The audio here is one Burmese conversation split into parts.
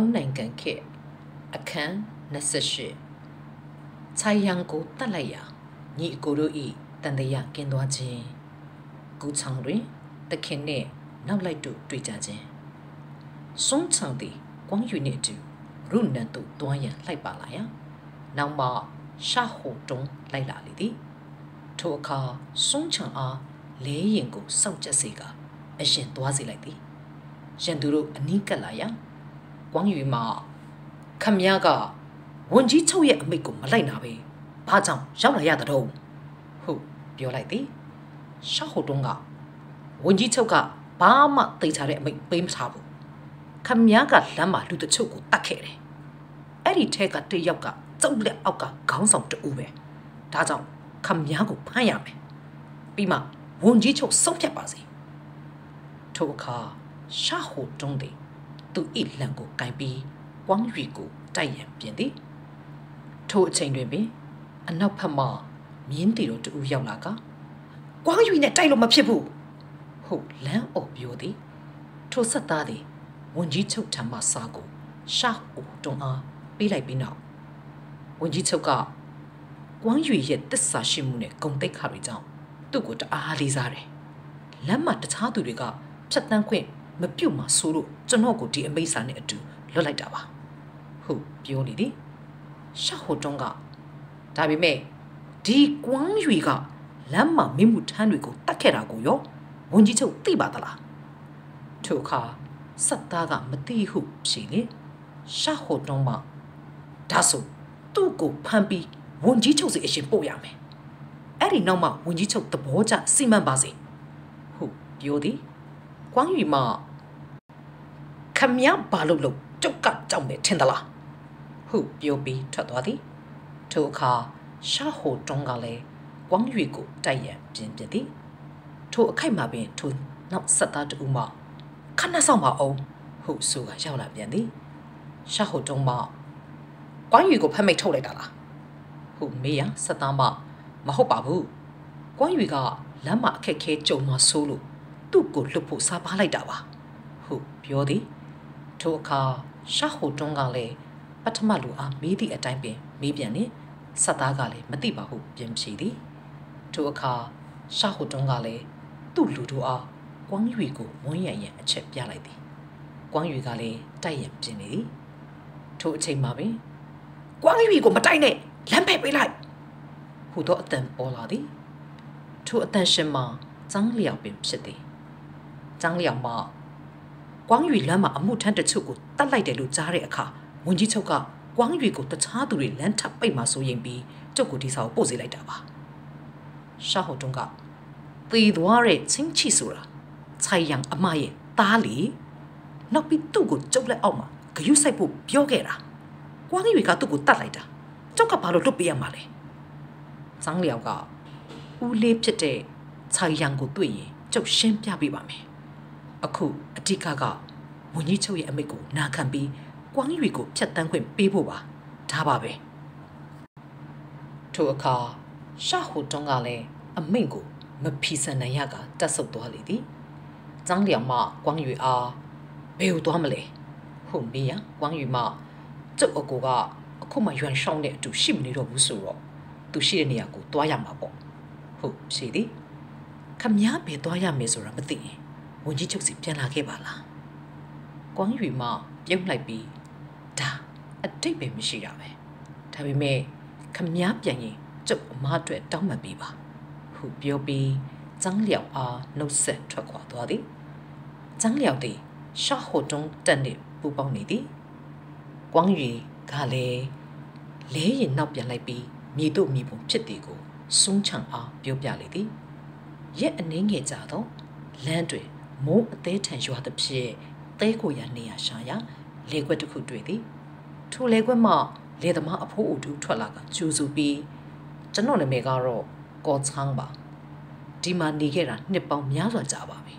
သုံးနိုင်ငံခေတ်အခန်း28ခြိုင်ယံကိုတတ်လိုက်ရာညီအကိုတို့ဤတန်တရာကင်းသွားခြင်းကူချောင်တွင်တခင်နှင့်နောက်လိုက်တို့တွေ့ကြခြင်းစွန်းချောင်သည်ကွမ်းယူနှင့်အတူရုနန်တို့တွားရန်လိုက်ပါလာရာနောက်မှရှာဟိုတုံးလိုက်လာလေသည်ထိုအခါစွန်းချောင်အားလဲရင်ကိုစောက်ကျက်စေကအရှင်သွားစေလိုက်သည်ရန်သူတို့အနီးကပ်လာရာ ကွမ်းယူမှခမည်းကဝန်ကြီးချုပ်ရဲ့အမိတ်ကိုမလိုက်နာပဲဘာကြောင့်ရောက်လာရတဲ့တော့ဟုတ်ပြောလိုက်သည်ရှာဟိုတုံးကဝန်ကြီးချုပ်ကဘာမှသိချတဲ့အမိတ်ပေးမထားဘူးခမည်းကလမ်းမှာလူတချို့ကိုတတ်ခဲ့တယ်အဲ့ဒီထဲကတယောက်ကကျုပ်လက်အောက်ကခေါင်းဆောင်တူပဲဒါကြောင့်ခမည်းကိုဖမ်းရမယ်ပြီးမှဝန်ကြီးချုပ်ဆုံးဖြတ်ပါစေထိုအခါရှာဟိုတုံးသည် သူဤလန်ကိုကင်ပြီးကွမ်းရွေကိုတိုက်ရန်ပြင်သည်ထိုအချိန်တွင်ပင်အနောက်ဘက်မှမြင်းတီတို့တူရောက်လာကကွမ်းရွေနဲ့တိုက်လို့မဖြစ်ဘူးဟုတ်လမ်းအော်ပြောသည်ထိုဆက်သားသည်ဝန်ကြီးချုပ်ထံမှစာကိုရှာဟိုတုံးအားပေးလိုက်ပြီးနောက်ဝန်ကြီးချုပ်ကကွမ်းရွေရဲ့တစ္ဆာရှိမှုနဲ့ဂုံတိတ်ခါတွေကြောင့်သူ့ကိုတအားလေးစားတယ်လမ်းမှာတခြားသူတွေကဖြတ်တန်းခွင့် မပြုတ်မှဆိုလို့ကျွန်တော်ကိုဒီအမိတ်စာနဲ့အတူလွတ်လိုက်တာပါဟုတ်ပြောနေသည်ရှာဟိုတုံးကဒါပေမဲ့ဒီကွမ်းရွေကလမ်းမှာမိမှုထမ်းတွေကိုတတ်ခဲ့တာကိုရောဝန်ကြီးချုပ်သိပါသလားထိုအခါစက်သားကမသိဟုဖြေလေရှာဟိုတုံးမဒါဆိုသူ့ကိုဖမ်းပြီးဝန်ကြီးချုပ်စီအရှင်ပို့ရမယ်အဲ့ဒီနောက်မှဝန်ကြီးချုပ်သဘောကျစီမံပါစေဟုတ်ပြောသည်ကွမ်းရွေမ ခမရဘာလို့လို့ကျုပ်ကကြောက်မယ်ထင်သလားဟုတ်ပြောပြီးထွက်သွားသည်ထိုအခါရှာဟိုတုံးကလည်းကွမ်းရွေကိုတိုက်ရန်ပြင်ပြသည်ထိုအခိုက်မှာပင်ထိုနောက်ဆက်သားတူမှခဏဆောင်ပါအောင်ဟုတ်ဆိုကရောက်လာပြန်သည်ရှာဟိုတုံးမကွမ်းရွေကိုဖမ်းမိတ်ထုတ်လိုက်တာလားဟုတ်မေးရဆက်သားမမဟုတ်ပါဘူးကွမ်းရွေကလမ်းမှာအခက်ခဲကြုံမှဆိုးလို့သူ့ကိုလွတ်ဖို့စားပါလိုက်တာပါဟုတ်ပြောသည် ထိုအခါရှာဟိုတုံးကလည်းပထမလူအားမေးသည့်အတိုင်းပင်မေးပြန်နေဆက်သားကလည်းမသိပါဟုပြန်ဖြေသည်ထိုအခါရှာဟိုတုံးကလည်းသူ့လူတို့အားကွမ်းရွေကိုဝန်းရံရန်အချက်ပြလိုက်သည်ကွမ်းရွေကလည်းတိုက်ရန်ပြင်နေသည်ထိုအချိန်မှာပင်ကွမ်းရွေကိုမတိုက်နဲ့လမ်းဖက်ပေးလိုက်ဟူသောအတန်ပေါ်လာသည်ထိုအတန်ရှင်မှာចောင်းလျောက်ပင်ဖြစ်သည်ចောင်းလျောက်မှာ ကွမ်းရွေလမ်းမှာအမှုထမ်းတချို့ကိုတတ်လိုက်တယ်လို့ကြားတဲ့အခါဝန်ကြီးချုပ်ကကွမ်းရွေကိုတခြားသူတွေလမ်းထပ်ပိတ်မှဆိုရင်ပြီးကျုပ်ကိုဒီစာကိုပို့စေလိုက်တာပါရှာဟိုတုံးကသေသွားတဲ့ချင်းချီဆိုတာခြိုင်ရန်အမရဲ့တားလီနောက်ပြီးသူ့ကိုကျုပ်လက်အောက်မှာဂယုစိုက်ဖို့ပြောခဲ့တာကွမ်းရွေကသူ့ကိုတတ်လိုက်တာကျုပ်ကဘာလို့လွတ်ပေးရမှာလဲဇန်းလျောက်ကဦးလေးဖြစ်တဲ့ခြိုင်ရန်ကိုတွေ့ရင်ကျုပ်ရှင်းပြပေးပါမယ်အခုအ ဓိကကဝန်ကြီးချုပ်ရဲ့အမိတ်ကိုနာခံပြီးကွမ်းရွေကိုဖျက်တမ်းခွင့်ပေးဖို့ပါဒါပါပဲထိုအခါရှာဟိုတုံးကလည်းအမိန့်ကိုမဖီဆန်နိုင်ရကတက်ဆုပ်သွားလေသည်ចောင်းလျောင်မကွမ်းရွေအားဘယ်ကိုသွားမလဲဟုတ်မေးရကွမ်းရွေမကျုပ်အကိုကအခုမှရွှန်ရှောင်းတဲ့အတူရှိမနေတော့ဘူးဆိုတော့သူရှိတဲ့နေရာကိုသွားရမှာပေါ့ဟုတ်ရှိသည်ခမည်းဘယ်သွားရမယ်ဆိုတာမသိရင် ဝန်ကြီးချုပ်စီပြန်လာခဲ့ပါလားကွမ်းရွေမပြုံးလိုက်ပြီးဒါအတိတ်ပဲမရှိတာပဲဒါပေမဲ့ခမည်းပြန်ရင်ကျုပ်အမားအတွက်တောင်းပန်ပေးပါဟုပြောပြီးចောင်းလျောက်အားနှုတ်ဆက်ထွက်ခွာသွားသည်ចောင်းလျောက်သည်ရှာဟိုတုံးတက်နေပူပေါင်းနေသည်ကွမ်းရီကလည်းလဲရင်နောက်ပြန်လိုက်ပြီးမြေတို့မြေပုံဖြစ်သည်ကိုစွန်းချံအားပြောပြလေသည်ရက်အနှင်းငယ်ကြတော့လမ်းတွင် မိုးအသေးထန်ရွာသဖြင့်တဲကိုရနေရရှာရလေခွက်တစ်ခုတွေ့သည်ထိုလေခွက်မှလေသမားအဖိုးအတူထွက်လာကကျူစုပြီးကျွန်တော်နာမည်ကတော့ကောချန်းပါဒီမှာနေခဲ့တာနှစ်ပေါင်းများစွာကြာပါပြီ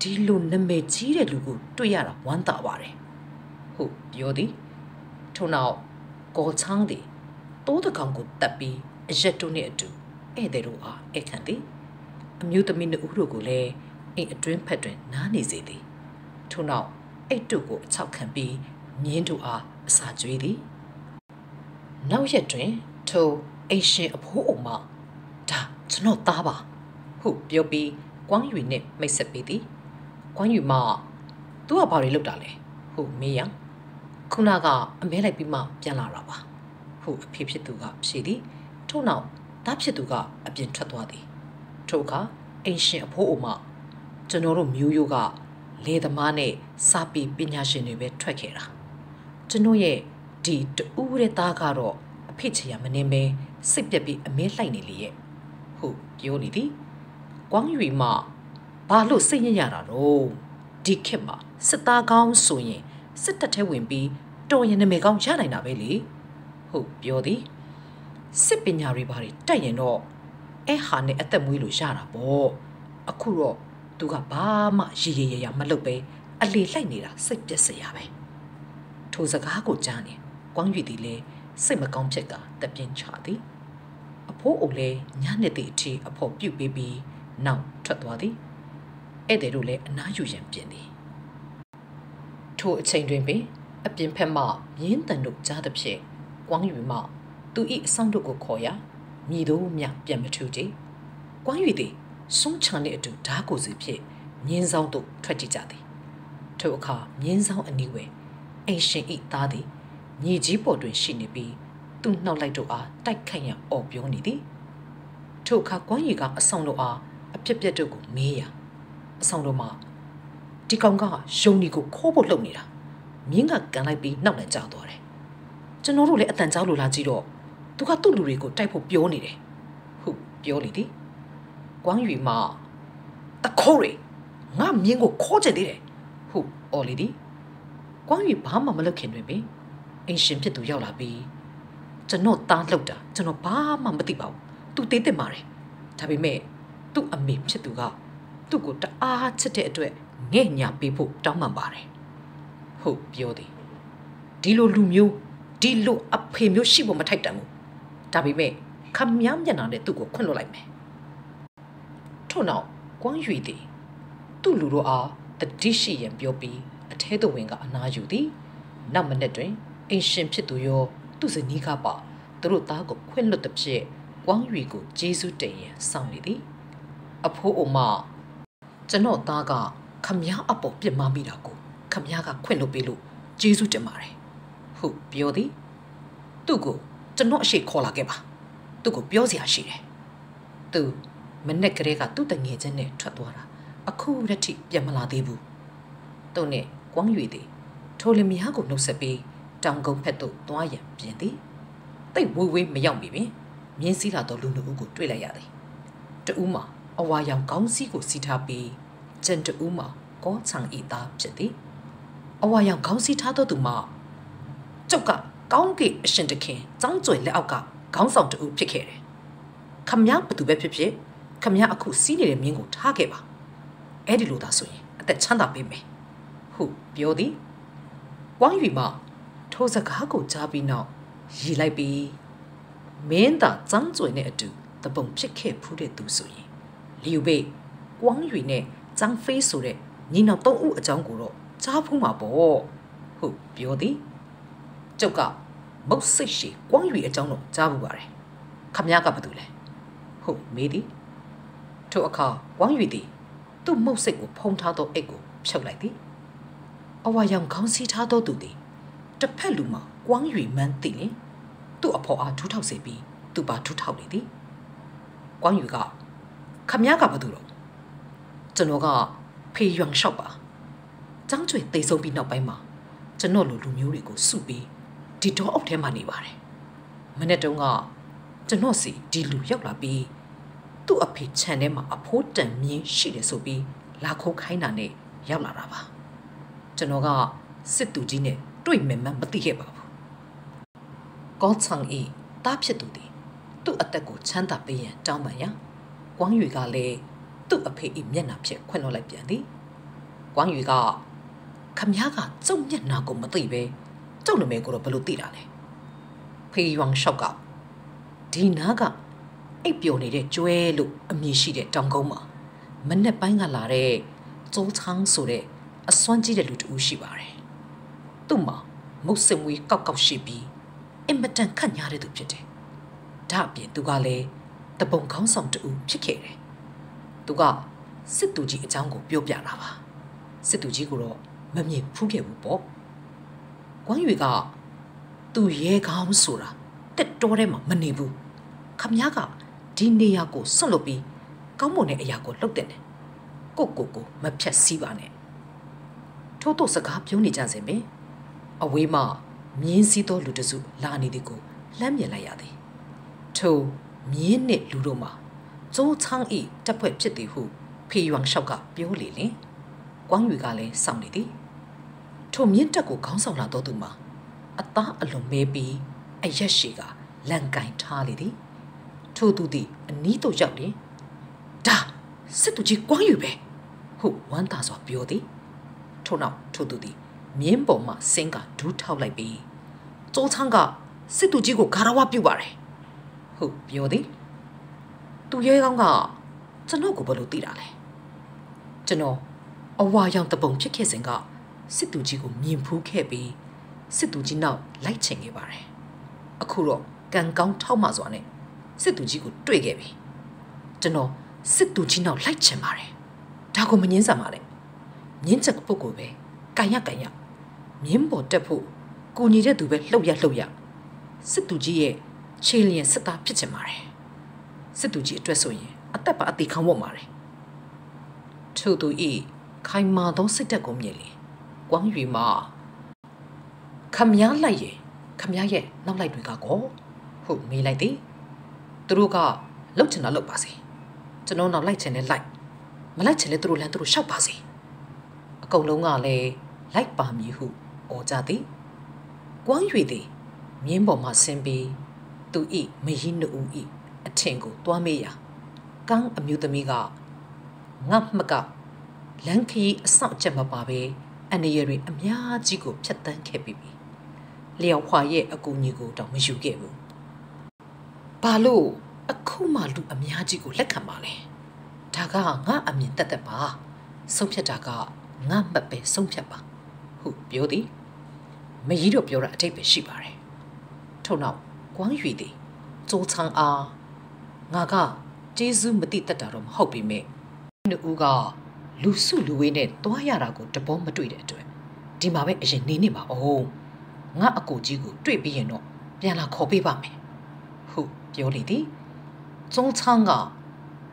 ဒီလိုနာမည်ကြီးတဲ့လူကိုတွေ့ရတာဝမ်းသာပါတယ်ဟုတ်ပြောသည်ထို့နောက်ကောချန်းသည်တိုးတကောင်ကိုတက်ပြီးအရက်တို့နဲ့အတူဧည့်သည်တို့အားဧည့်ခံသည်အမျိုးသမီးနှစ်ဦးတို့ကိုလည်း အိမ်အတွင်းဖက်တွင် နားနေစေသည်ထို့နောက်အိတ်တို့ကိုအချောက်ခံပြီးမြင်းတို့အားအစာကျွေးသည်နောက်ရက်တွင်ထိုအိရှင်အဖိုးအုံမဒါကျွန်တော်သားပါဟုပြောပြီးကွမ်းယူနှင့်မိတ်ဆက်ပေးသည်ကွမ်းယူမသူကဘာတွေလုပ်တာလဲဟုမေးရန်ခုနကအမဲလိုက်ပြီးမှပြန်လာတာပါဟုအဖေဖြစ်သူကဖြေသည်ထို့နောက်သားဖြစ်သူကအပြင်ထွက်သွားသည်ထို့အခါအိရှင်အဖိုးအုံမ ကျွန်တော်တို့မျိုးရိုးကလေသမားနဲ့စာပေပညာရှင်တွေပဲထွက်ခဲ့တာကျွန်တော်ရဲ့ဒီတူးတဲ့သားကတော့အဖေချေရမနေမဲစိတ်ပြက်ပြီးအမဲလှိုက်နေလေရဲ့ဟုတ်ပြောနေသည်ကွမ်းရွေမဘာလို့စိတ်ညစ်ရတာတော့ဒီခေတ်မှာစစ်သားကောင်းဆိုရင်စစ်တပ်ထဲဝင်ပြီးတော်ရင်နမေကောင်းရနိုင်တာပဲလေဟုတ်ပြောသည်စစ်ပညာတွေဘာတွေတက်ရင်တော့အဲဟာနဲ့အသက်မွေးလို့ရတာပေါ့အခုတော့ သူကဘာမှရေရေရရမလုပ်ပဲအလေလိုက်နေတာစိတ်ပြက်စရာပဲထိုစကားကိုကြားနေကွမ်းရွေသည်လဲစိတ်မကောင်းဖြစ်ကတပြင်းချသည်အဖိုးအိုလဲညနေသည့်အထိအဖို့ပြုတ်ပြီးပြီးနောက်ထွက်သွားသည်ဧည့်သည်တို့လည်းအနားယူရန်ပြင်သည်ထိုအချိန်တွင်ပင်အပြင်ဖက်မှမြင်းတန်တို့ကြားသဖြင့်ကွမ်းယူမှသူ၏အဆောင်တို့ကိုခေါ်ရာမြည်တို့မြပြန်မထူကြကွမ်းယူသည် ဆုံးချံနှင့်အတူဓာကိုစီဖြင့်မြင်းဆောင်သို့ထွက်ကြည့်ကြသည်ထိုအခါမြင်းဆောင်အနီးဝဲအိမ်ရှင်ဤသားသည်မြေကြီးပေါ်တွင်ရှိနေပြီးသူ့နှောက်လိုက်တို့အားတိုက်ခိုက်ရန်အော်ပြောနေသည်ထိုအခါကွမ်းရီကအဆောင်တို့အားအပြက်ပြက်တို့ကိုမေးရာအဆောင်တို့မှဒီကောင်ကယုံဒီကိုခိုးဖို့လုပ်နေတာမြင်းကကန်လိုက်ပြီးနောက်လည်းကြောက်သွားတယ်ကျွန်တော်တို့လည်းအတန်ကြောက်လို့လာကြည့်တော့သူကသူ့လူတွေကိုတိုက်ဖို့ပြောနေတယ်ဟုတ်ပြောလေသည် ကွမ်းရီမှတခိုးရီငါမြင်းကိုခိုးချင်သေးတယ်ဟုတ်အော်လေသည်ကွမ်းရီဘာမှမလုပ်ခင်တွင်ပင်အင်ရှင်ဖြစ်သူရောက်လာပြီးကျွန်တော်တားလှုပ်တာကျွန်တော်ဘာမှမသိပါဘူးသူသေးတင်ပါတယ်ဒါပေမဲ့သူ့အမေဖြစ်သူကသူ့ကိုတအားချစ်တဲ့အတွက်ငဲ့ညာပေးဖို့တောင်းပန်ပါတယ်ဟုတ်ပြောသည်ဒီလိုလူမျိုးဒီလိုအဖေမျိုးရှိဖို့မထိုက်တန်ဘူးဒါပေမဲ့ခမည်းမျက်နှာနဲ့သူ့ကိုခွန့်လွတ်လိုက်မယ် ထို့နောက်ကွမ်းရွေသည်သူ့လူတို့အားတတိရှိရန်ပြောပြီးအထဲသို့ဝင်ကအနားယူသည်နောက်မနေ့တွင်အိမ်ရှင်ဖြစ်သူရောသူ့ဇနီးကပါသူတို့သားကိုခွင့်လွတ်သည်ဖြင့်ကွမ်းရွေကိုဂျေစုတင်ရန်ဆောင်နေသည်အဖိုးအမကျွန်တော်သားကခမည်းအပေါ်ပြစ်မှားမိတာကိုခမည်းကခွင့်လွတ်ပေးလို့ဂျေစုတင်ပါတယ်ဟုတ်ပြောသည်သူ့ကိုကျွန်တော်အရှိခေါ်လာခဲ့ပါသူ့ကိုပြောစရာရှိတယ်သူ မနေ့ကလေးကသူ့တငယ်ချင်းနဲ့ထွက်သွားတာအခုရက်ထိပြန်မလာသေးဘူးသူနဲ့ကွမ်းရွေသည်ထိုလင်မယားကိုနှုတ်ဆက်ပြီးတောင်ကုန်းဖက်သို့သွားရန်ပြင်သည်တိတ်ဝေးဝေးမရောက်မီပင်မြင်းစည်းလာသောလူနှုတ်ကိုတွေ့လိုက်ရသည်တူးမှာအဝါရောင်ကောင်းစည်းကိုစီထားပြီးကျန်တူးမှာကောချံဤသားဖြစ်သည်အဝါရောင်ကောင်းစည်းထားသောသူမှာကျုပ်ကကောင်းကင်အရှင်တခင်ចောင်းကျွယ်လက်အောက်ကခေါင်းဆောင်တူဖြစ်ခဲ့တယ်ခမည်းဘသူပဲဖြစ်ဖြစ် ခမည်းအခုစီးနေတဲ့မြင်းကိုထားခဲ့ပါအဲ့ဒီလိုသာဆိုရင်အသက်ချမ်းသာပေးမယ်ဟုတ်ပြောသည်ဝိုင်းယူမှထိုစကားကိုကြားပြီးနောက်ရည်လိုက်ပြီးမင်းသာចောင်းကျွယ်နဲ့အတူတပုံဖြစ်ခဲ့ဖူးတဲ့သူဆိုရင်လီယူဘေဝိုင်းယူနဲ့ចောင်းဖေးဆိုတဲ့ညီနောင်သုံးဦးအကြောင်းကိုတော့ကြားဖူးမှာပေါ့ဟုတ်ပြောသည်ကျုပ်ကမုတ်စိတ်ရှိကွမ်းရွေအကြောင်းတော့ကြားဘူးပါတယ်ခမည်းကဘာတူလဲဟုတ်မေးသည် ထို့အခါကွမ်းရွေသည်သူ့မုတ်စိတ်ကိုဖုံးထားသောအိတ်ကိုဖြုတ်လိုက်သည်အဝါရောင်ခေါင်းစည်းထားသောသူသည်တစ်ဖက်လူမှာကွမ်းရွေမှန်းသိရင်သူ့အဖေအားထူးထောက်စေပြီးသူ့ပါထူးထောက်လေသည်ကွမ်းရွေကခမည်းကဘာတူတော့ကျွန်တော်ကဖေးရွံလျှောက်ပါចောင်းကျွေတိတ်ဆုံးပြီးနောက်ပိုင်းမှာကျွန်တော်လိုလူမျိုးတွေကိုစုပြီးဒီတော့အုပ်ထဲမှာနေပါတယ်မနေ့တုန်းကကျွန်တော်စီဒီလူရောက်လာပြီး သူ့အဖေခြံထဲမှာအဖိုးတန်မြင်းရှိတယ်ဆိုပြီးလာခိုးခိုင်းတာနဲ့ရောက်လာတာပါကျွန်တော်ကစစ်သူကြီးနဲ့တွေ့မယ်မှမသိခဲ့ပါဘူးကောချံဤတားဖြစ်သူသည်သူ့အသက်ကိုချမ်းသာပေးရန်တောင်းပန်ရာကွမ်းရွေကလည်းသူ့အဖေဤမျက်နှာဖြင့်ခွင့်လွှတ်လိုက်ပြန်သည်ကွမ်းရွေကခမည်းကကျုံမျက်နှာကိုမသိပဲကျုံနမဲကိုတော့ဘယ်လိုသိတာလဲဖေးရွန်ရှော့ကဒီနားက အိပ်ပျော်နေတဲ့ကျွဲလို့အမည်ရှိတဲ့တောင်ကုန်းမှာမနေ့ပိုင်းကလာတဲ့ကျိုးချောင်းဆိုတဲ့အစွမ်းကြီးတဲ့လူတူရှိပါတယ်သူ့မှာမုတ်စင်မွေးကောက်ကောက်ရှိပြီးအင်မတန်ခတ်ညားတဲ့သူဖြစ်တယ်။ဒါအပြင်သူကလည်းတပုံခေါင်းဆောင်တူဖြစ်ခဲ့တယ်။သူကစစ်သူကြီးအကြောင်းကိုပြောပြတာပါ။စစ်သူကြီးကတော့မမြင်ဖူးခဲ့ဘူးပေါ့။ကွမ်းရွေကသူရဲကောင်းဆိုတာတက်တော်ထဲမှာမနေဘူး။ခမည်းက ဒီနေရာကိုဆွန့်လွတ်ပြီးကောင်းမွန်တဲ့အရာကိုလှုပ်တဲ့တယ်။ကိုကိုကိုမဖြတ်စည်းပါနဲ့။ထို့တော့စကားပြောနေကြစေပဲ။အဝေးမှမြင်းစည်းသောလူတစုလာနေသည်ကိုလှမ်းမြင်လိုက်ရသည်ထိုမြင်းနှင့်လူတို့မှာကျိုးချောင်းဤတပ်ဖွဲ့ဖြစ်သည်ဟုဖေယွမ်လျှောက်ကပြောလေလင်ကွမ်းယူကလည်းစောင့်နေသည်ထိုမြင်းတပ်ကိုခေါင်းဆောင်လာတော်သူမှာအသားအလွန်မဲပြီးအရက်ရှိကလန်ကင်ထားလေသည် ထိုသူသည်အနီးသို့ရောက်ရင်ဒါစစ်သူကြီးကွမ်းယူပဲဟုဝမ်းသာစွာပြောသည်ထို့နောက်ထိုသူသည်မြင်းပေါ်မှာဆင်းကဒူးထောက်လိုက်ပြီးကျိုးချန်းကစစ်သူကြီးကိုဂါရဝပြုတ်ပါတယ်ဟုတ်ပြောသည်သူရဲကောင်းကကျွန်တော်ကိုဘယ်လိုသိတာလဲကျွန်တော်အဝါရောင်တပုံဖြစ်ခဲ့စဉ်ကစစ်သူကြီးကိုမြင်ဖူးခဲ့ပြီးစစ်သူကြီးနောက်လိုက်ချင်ခဲ့ပါတယ်အခုတော့ကံကောင်းထောက်မှစွာနဲ့ စစ်သူကြီးကိုတွေ့ခဲ့ပြီကျွန်တော်စစ်သူကြီးနောက်လိုက်ချင်ပါတယ်ဒါကိုမငင်းစမ်းပါနဲ့ငင်းချက်ပုတ်ကိုပဲကန်ရကန်ရမြင်းပေါ်တက်ဖို့ကိုညီတဲ့သူပဲလှုပ်ရလှုပ်ရစစ်သူကြီးရဲ့ခြေလျင်စစ်သားဖြစ်ချင်ပါတယ်စစ်သူကြီးအတွက်ဆိုရင်အသက်ပါအသေးခံဝတ်ပါတယ်ထို့သူဤခိုင်မာသောစိတ်တက်ကိုမြင်လေကွမ်းရွေမှာခမည်းလိုက်ရဲ့ခမည်းရဲ့နောက်လိုက်တွေကကောဟုတ်မေးလိုက်သည် သူတို့ကလှုပ်ချင်တာလှုပ်ပါစေကျွန်တော်နောက်လိုက်ချင်တဲ့လိုက်မလိုက်ချင်လဲသူတို့လမ်းသူတို့ရှောက်ပါစေအကုန်လုံးကလည်းလိုက်ပါမည်ဟုဩကြသည်ကွမ်းရွေသည်မြင်းပေါ်မှဆင်းပြီးသူဤမဟိနူဤအထင်ကိုတွားမေးရာကန်းအမျိုးသမီးကငတ်မကလန်ခီအဆောက်ချက်မပါပဲအနေရတွေအများကြီးကိုဖျက်ဆီးခဲ့ပြီလျောက်ခွာရဲ့အကူကြီးကိုတော့မယူခဲ့ဘူး ဘာလို့အခုမှလူအများကြီးကိုလက်ခံပါလဲဒါကငါအမြင်တက်တက်ပါဆုံးဖြတ်တာကငါမှတ်ပဲဆုံးဖြတ်ပါဟုပြောသည်မကြီးတော့ပြောတာအတိတ်ပဲရှိပါတယ်ထို့နောက်ကွမ်းရွေသည်ကျိုးချန်းအားငါကကျေးဇူးမတိတတ်တာတော့မဟုတ်ပေမဲ့နှူးကလူစုလူဝေးနဲ့တွားရတာကိုတဘောမတွေ့တဲ့အတွက်ဒီမှာပဲအရင်နေနေပါအောင်ငါအကိုကြီးကိုတွေ့ပြီးရင်တော့ပြန်လာခေါ်ပေးပါမယ်ဟုတ် ပြောလေသည်ကျုံချန်းက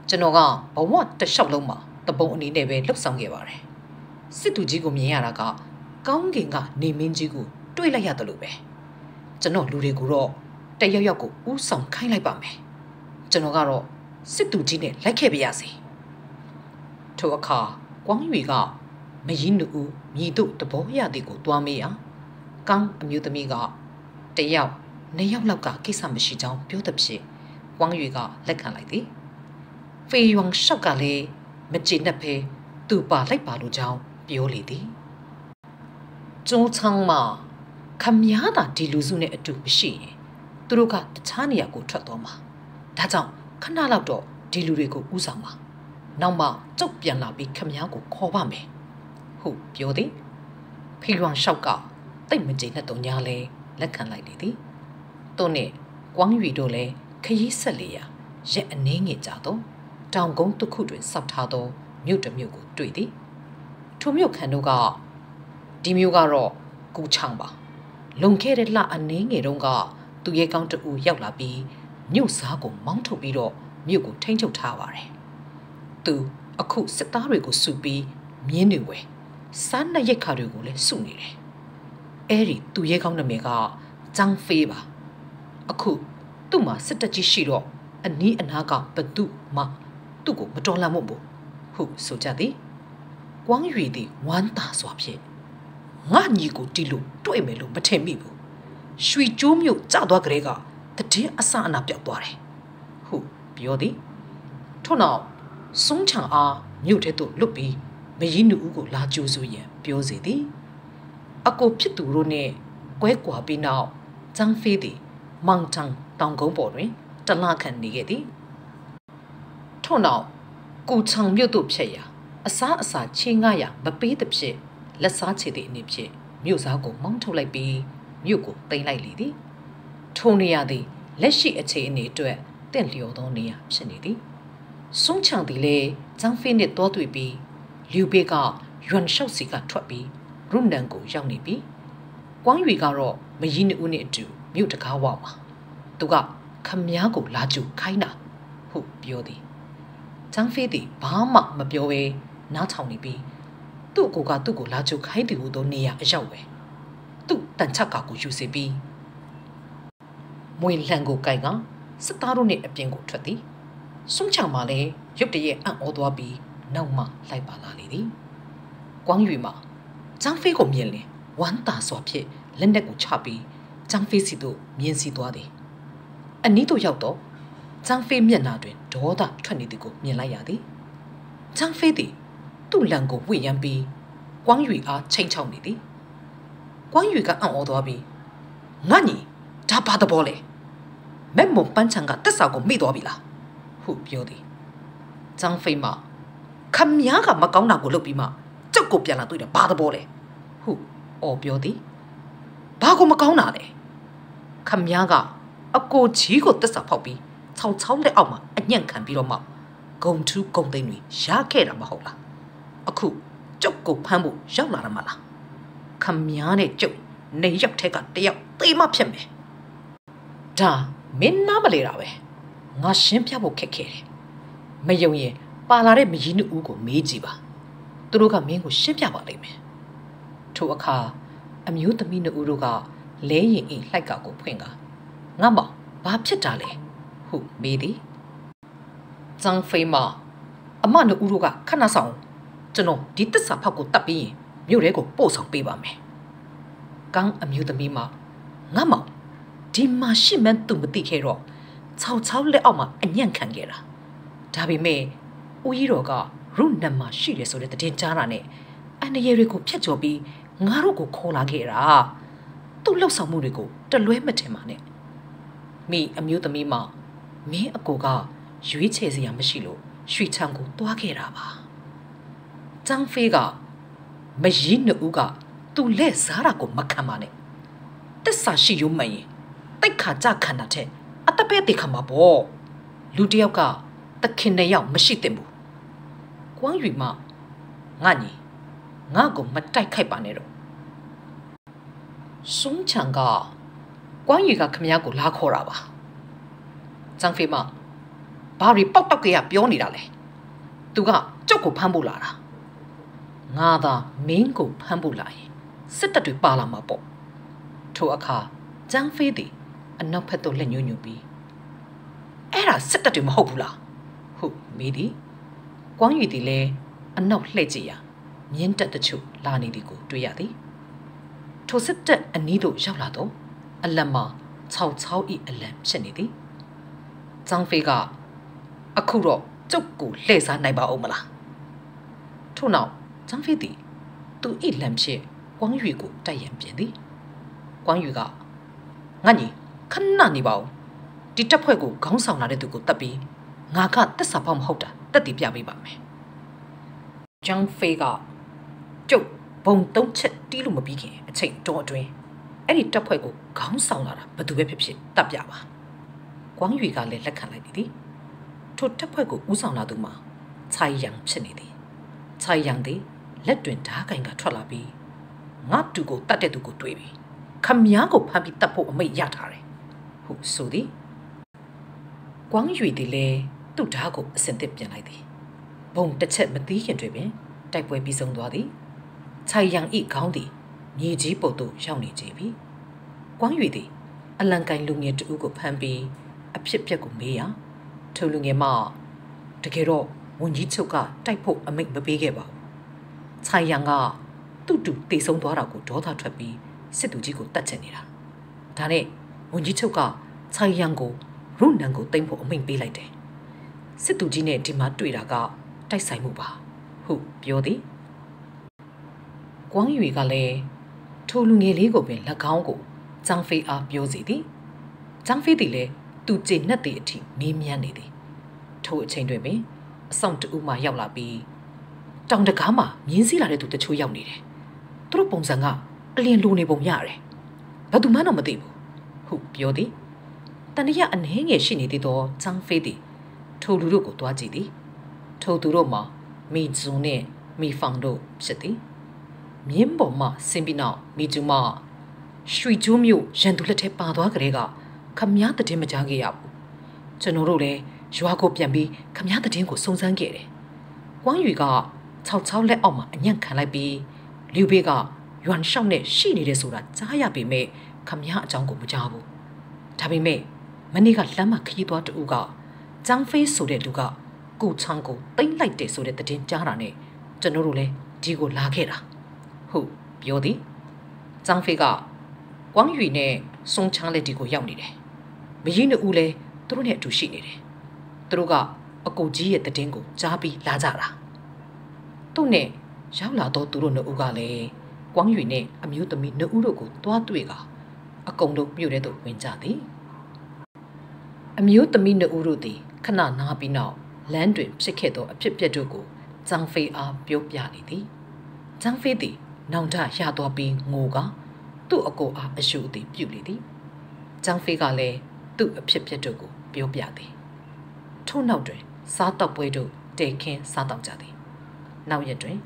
ကျွန်တော်ကဘဝတစ်လျှောက်လုံးမှာတပုံအနေနဲ့ပဲလှုပ်ဆောင်ခဲ့ပါတယ်စစ်သူကြီးကိုမြင်ရတာကကောင်းကင်ကနေမင်းကြီးကိုတွေ့လိုက်ရတယ်လို့ပဲကျွန်တော်လူတွေကိုတော့တယောက်ယောက်ကိုဥဆောင်ခိုင်းလိုက်ပါမယ်ကျွန်တော်ကတော့စစ်သူကြီးနဲ့လိုက်ခဲ့ပါရစေထိုအခါကွမ်းရွေကမယင်းနူမြည်တို့တဘောရသည်ကိုတွားမေးရာကောင်းအမျိုးသမီးကတယောက် နှစ်ယောက်လောက်ကကိစ္စမရှိကြောင်းပြောတဲ့ဖြစ်ကွမ်းရွေကလက်ခံလိုက်သည်ဖေယွန်ရှော့ကလည်းမကြည်နဲ့ဖဲသူပါလိုက်ပါလို့ကြောင်းပြောလေသည်ကျုံးချောင်းမှာခမည်းတာဒီလူစုနဲ့အတူမရှိရင်သူတို့ကတခြားနေရာကိုထွက်သွားမှာဒါကြောင့်ခဏလောက်တော့ဒီလူတွေကိုဥဆောင်ပါနောက်မှကျုပ်ပြန်လာပြီးခမည်းကိုခေါ်ပါမယ်ဟုတ်ပြောသည်ဖေလွန်လျှောက်ကတိတ်မကြိမ်နဲ့တုံညာလဲလက်ခံလိုက်လေသည် သူနဲ့ကွမ်းရွီတို့လည်းခရီးဆက်လေရာရက်အနှင်းငယ်ကြတော့တောင်ကုန်းတစ်ခုတွင်စောက်ထားသောမြို့တစ်မြို့ကိုတွေ့သည်ထိုမြို့ခံတို့ကဒီမြို့ကတော့ကူချောင်းပါလုံခဲ့တဲ့လအနှင်းငယ်တုန်းကသူရဲကောင်းတူရောက်လာပြီးမြို့စားကိုမောင်းထုတ်ပြီးတော့မြို့ကိုထိန်းချုပ်ထားပါတယ်သူအခုစစ်သားတွေကိုစုပြီးမြင်းတွေဝယ်စားနပ်ရိက္ခာတွေကိုလည်းစုနေတယ်အဲ့ဒီသူရဲကောင်းနာမည်ကဂျန်ဖေးပါ အခုသူ့မှာစစ်တပ်ကြီးရှိတော့အနီးအနားကဘသူမှသူ့ကိုမတော်လန့်မို့ဘူးဟုတ်ဆိုကြသည်ကွမ်းရွေသည်ဝမ်းသာစွာဖြင့်ငါညီကိုတီလို့တွေ့မယ်လို့မထင်မိဘူးရွှေကျိုးမြို့ကျသွားကြတဲ့ကတည်င်းအဆအနာပြောက်သွားတယ်ဟုတ်ပြောသည်ထို့နောက်စုံချံအားမြို့ထဲသို့လွတ်ပြီးမယင်းနူဦးကိုလာကြိုးဆိုရန်ပြောစေသည်အကိုဖြစ်သူတို့နှင့်ကွဲကွာပြီးနောက်ဂျန်ဖေးသည် မောင်တန်တောင်ကုန်းပေါ်တွင်တလခန့်နေခဲ့သည်ထို့နောက်ကူချောင်မြို့သို့ဖြတ်ရာအစားအစာချင်းငှရမပေးသဖြင့်လက်စားချေသည့်အနေဖြင့်မြို့စားကိုမောင်းထုတ်လိုက်ပြီးမြို့ကိုတင်လိုက်လေသည်ထိုနေရာသည်လက်ရှိအခြေအနေအတွက်တင့်လျော်သောနေရာဖြစ်နေသည်စွန်းချံသည်လေဂျန်ဖေးနှင့်တောတွေ့ပြီးလူဘေကယွမ်ရှောက်စီကထွက်ပြီးရုနန်ကိုရောက်နေပြီ။ကွမ်းရွေကတော့မကြီးနှစ်ဦးနဲ့အတူ မြို့တကားဝမှာသူကခမည်းကိုလာကြူခိုင်းတာဟုတ်ပြောသည်။ဂျန်ဖေးသည်ဘာမှမပြောဘဲနားထောင်နေပြီးသူ့အကိုကသူ့ကိုလာကြူခိုင်းတယ်လို့နေရအရောက်ပဲ။သူ့တန်ချက်ကကိုယူစီပြီးမွေလန်ကိုကိုင်ကစစ်သားတို့နဲ့အပြင်ကိုထွက်သည်။စွန့်ချံမှလည်းရုတ်တရက်အံ့ဩသွားပြီးနောက်မှလိုက်ပါလာလေသည်။ကွမ်းရွေမှာဂျန်ဖေးကိုမြင်လင်ဝမ်းသာစွာဖြင့်လက်နက်ကိုချပြီး ဂျန်ဖေးစီသို့မြင်စီသွားသည်။အနီးသို့ရောက်တော့ဂျန်ဖေးမျက်နှာတွင်ဒေါသထွက်နေသည်ကိုမြင်လိုက်ရသည်။ဂျန်ဖေးသည်သူ့လံကိုဝှေ့ရမ်းပြီးကွမ်းရွေအားချိန်ချောက်နေသည်။ကွမ်းရွေကအံ့ဩသွားပြီးငါညီဒါဘာသဘောလဲ။မဲ့မုံပန်းချံကတက်စာကိုမိသွားပြီလား။ဟုပြောသည်။ဂျန်ဖေးမှာခမည်းကမကောင်းတာကိုလုပ်ပြီးမှကြောက်ကိုပြန်လာတွေ့တယ်ဘာသဘောလဲဟုအော်ပြောသည်ဘာကိုမကောင်းတာလဲ ခမည်းကအကိုကြီးကိုတက်စာဖောက်ပြီးခြောက်ချောင်းလက်အောက်မှာအညံ့ခံပြီးတော့မှဂုံထူးဂုံသိန်းတွေရခဲ့တာမဟုတ်လားအခုကြောက်ကိုဖမ်းဖို့ရောက်လာတာမလားခမည်းနဲ့ကျုပ်နေရောက်တဲ့ကတယောက်သေမဖြစ်မယ်ဒါမင်းနားမလဲတာပဲငါရှင်းပြဖို့ခက်ခဲတယ်မယုံရင်ပါလာတဲ့မကြီးနှစ်ဦးကိုမေးကြည့်ပါသူတို့ကမင်းကိုရှင်းပြပါလိမ့်မယ်ထိုအခါအမျိုးသမီးနှစ်ဦးတို့က လဲရင်အိလှိုက်ကကိုဖွင့်ကငါမောင်ဘာဖြစ်တာလဲဟုမေးသည်ဇန်ဖေးမအမနှစ်ဦးတို့ကခဏဆောင်ကျွန်တော်ဒီတစ္ဆာဖောက်ကိုတတ်ပြီးရင်မြို့ထဲကိုပို့ဆောင်ပေးပါမယ်။ကောင်းအမျိုးသမီးမငါမောင်ဒီမှာရှိမှန်းသူမသိခဲ့တော့ခြောက်ချောက်လက်အောက်မှာအညံ့ခံခဲ့တာ။ဒါပေမဲ့ဦးကြီးတော်ကရုနံမှာရှိတယ်ဆိုတဲ့သတင်းကြားတာနဲ့အန်ရရီတွေကိုဖျက်ချော်ပြီးငါတို့ကိုခေါ်လာခဲ့တာ သူ့လှုပ်ဆောင်မှုတွေကိုတလွဲမထင်ပါနဲ့မိအမျိုးသမီးမမင်းအကိုကရွေးချယ်စရာမရှိလို့ရွှေချံကိုတွားခဲ့တာပါចောင်းဖေးကမကြီးနှစ်ဦးကသူ့လက်စားတာကိုမခံပါနဲ့တက်ဆာရှိရုံမှန်ရင်တိတ်ခါကြခံတာတဲ့အတပဲတေခံမှာပေါ့လူတယောက်ကတခင်တဲ့ရောက်မရှိသင့်ဘူးကွမ်းယူမငါညီငါ့ကိုမတိုက်ခိုက်ပါနဲ့တော့ စွန်းချံကကွမ်းယူကခမည်းကိုလာခေါ်တာပါဇန်ဖေမဘာရီပေါက်တောက်ကရပြောနေတာလဲသူကကြောက်ကိုဖမ်းဖို့လာတာငါသာမင်းကိုဖမ်းဖို့လာရင်စစ်တပ်တွေပါလာမှာပေါ့ထိုအခါဂျန်ဖေးသည်အနောက်ဘက်သို့လက်ညှိုးညွှန်ပြီးအဲ့ဒါစစ်တပ်တွေမဟုတ်ဘူးလားဟုတ်မေးသည်ကွမ်းရည်သည်လည်းအနောက်လှည့်ကြည့်ရာမြင်းတက်တချို့လာနေသည်ကိုတွေ့ရသည် ထိုစစ်တပ်အနီးသို့ရောက်လာတော့အလံမှာ6 6ဤအလံဖြစ်နေသည်ဇောင်းဖေးကအခုတော့ကျုပ်ကိုလှည့်စားနိုင်ပါဦးမလားထို့နောက်ဇောင်းဖေးသည်သူဤလံဖြစ်ကွမ်းရွေကိုတိုက်ရန်ပြင်သည်ကွမ်းရွေကငါညီခဏနေပါဦးဒီတက်ဖွဲ့ကိုခေါင်းဆောင်လာတဲ့သူကိုတတ်ပြီးငါကတက်စာပေါက်မဟုတ်တာတက်တည်ပြပေးပါမယ်။ဂျန်ဖေးကကျုပ် ဘုံသုံးချက်တီးလို့မပြီးခင်အချိန်တော်အတွင်းအဲ့ဒီတပ်ဖွဲ့ကိုခေါင်းဆောင်လာတာဘယ်သူပဲဖြစ်ဖြစ်တပ်ပြပါ။ကွမ်းရွေကလည်းလက်ခံလိုက်သည်။ထိုတပ်ဖွဲ့ကိုဦးဆောင်လာသူမှာခြိုင်ရန်ဖြစ်နေသည်။ခြိုင်ရန်သည်လက်တွင်ဓားကင်ကထွက်လာပြီးငါတူကိုတတ်တဲ့သူကိုတွေးပြီးခမည်းကိုဖမ်းပြီးတတ်ဖို့အမိတ်ရထားတယ်။ဟုတ်ဆိုသည်။ကွမ်းရွေသည်လည်းသူ့ဓာတ်ကိုအစင်သစ်ပြန်လိုက်သည်ဘုံတစ်ချက်မသီးခင်တွေပင်တိုက်ပွဲပြီးဆုံးသွားသည် ခြိုင်ရန်ဤခေါင်းသည်မြေကြီးပုတ်သို့ရောက်နေကြပြီကွမ်းရွေသည်အလံကိုင်လူငယ်တဦးကိုဖမ်းပြီးအဖြစ်ပြက်ကိုမေးရာထိုလူငယ်မတကယ်တော့ဝန်ကြီးချုပ်ကတိုက်ဖို့အမိန့်မပေးခဲ့ပါဘူးခြိုင်ရန်ကသူ့တူတေဆုံးသွားတာကိုဒေါသထွက်ပြီးစစ်သူကြီးကိုတတ်ချင်နေတာဒါနဲ့ဝန်ကြီးချုပ်ကခြိုင်ရန်ကိုရုနန်ကိုတိမ့်ဖို့အမိန့်ပေးလိုက်တယ်စစ်သူကြီးနဲ့ဒီမှာတွေ့တာကတိုက်ဆိုင်မှုပါဟုတ်ပြောသည် ကွမ်းရွေကလည်းထိုလူငယ်လေးကိုပင်၎င်းကိုဂျန်ဖေးအားပြောစီသည်ဂျန်ဖေးသည်လည်းသူကျေနှက်သည့်အထိမေးမြန်းနေသည်ထိုအချိန်တွင်ပင်အဆောင်တူမှရောက်လာပြီးတောင်တကားမှာမြင်းစည်းလာတဲ့သူတချို့ရောက်နေတယ်သူတို့ပုံစံကအလင်းလိုနေပုံရတယ်ဘာသူမှတော့မသိဘူးဟုပြောသည်တန်ရအနှဲငယ်ရှိနေသေးသောချန်းဖေးသည်ထိုလူတို့ကိုတွားကြည့်သည်ထိုသူတို့မှာမိဇုံနှင့်မိဖောင်တို့ဖြစ်သည် မြင်းပေါ်မှဆင်းပြီးနောက်မိကျူမရွှေကျိုးမျိုးရန်သူလက်ထဲပါသွားကြတဲ့ကခမည်းတည်မကြခဲ့ရဘူးကျွန်တော်တို့လည်းရွာကိုပြန်ပြီးခမည်းတည်ကိုစုံစမ်းခဲ့တယ်။ဝမ်းယူက66လက်အောက်မှာအညံ့ခံလိုက်ပြီးလူဘေးကရွမ်ရှောက်နဲ့ရှိနေတယ်ဆိုတာကြားရပေမဲ့ခမည်းအကြောင်းကိုမကြားဘူး။ဒါပေမဲ့မနေ့ကလမ်းမှာခရီးသွားတူကចောင်းဖေးဆိုတဲ့လူကကိုချောင်းကိုတိမ့်လိုက်တယ်ဆိုတဲ့သတင်းကြားတာနဲ့ကျွန်တော်တို့လည်းဒီကိုလာခဲ့တာ ဟုတ်ပြောသည်ចောင်းဖေးကကွမ်းရွေနဲ့စုံချန်းလက်ဒီကိုရောက်နေတယ်မကြီးနှစ်ဦးလည်းသူတို့နဲ့အတူရှိနေတယ်သူတို့ကအကိုကြီးရဲ့သတင်းကိုကြားပြီးလာကြတာသူ့နဲ့ရောက်လာတော့သူတို့နှစ်ဦးကလည်းကွမ်းရွေနဲ့အမျိုးသမီးနှစ်ဦးတို့ကိုတွားတွေ့ကအကုန်လုံးမြို့ထဲသို့ဝင်ကြသည်အမျိုးသမီးနှစ်ဦးတို့သည်ခဏနားပြီးနောက်လမ်းတွင်ဖြစ်ခဲ့သောအဖြစ်ပြက်တို့ကိုဂျန်ဖေးအားပြောပြလေသည်ဂျန်ဖေးသည် နောင်တရသွားပြီးငိုကသူ့အကိုအားအရှုအသည်ပြုလေသည်ဂျန်ဖေးကလည်းသူ့အဖြစ်ပြက်တို့ကိုပြောပြသည်ထို့နောက်တွင် စားတော့ပွဲတို့တေခင်းစားတော့ကြသည်နောက်ရက်တွင်